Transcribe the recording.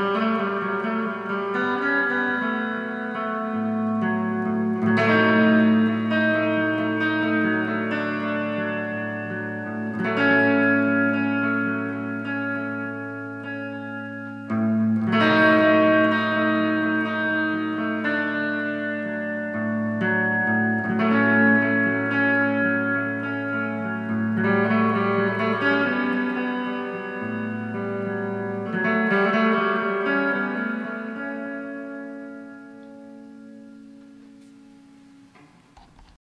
Mm-hmm.